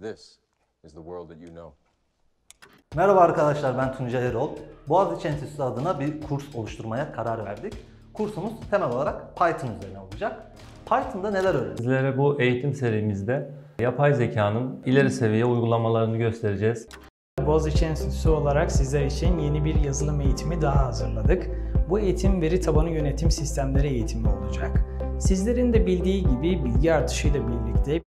This is the world that you know. Merhaba arkadaşlar ben Tuncay Erol. Boğaziçi Enstitüsü adına bir kurs oluşturmaya karar verdik. Kursumuz temel olarak Python üzerine olacak. Python'da neler öğreneceğiz? Sizlere bu eğitim serimizde yapay zekanın ileri seviye uygulamalarını göstereceğiz. Boğaziçi Enstitüsü olarak sizler için yeni bir yazılım eğitimi daha hazırladık. Bu eğitim veri tabanı yönetim sistemleri eğitimi olacak. Sizlerin de bildiği gibi bilgi artışıyla birlikte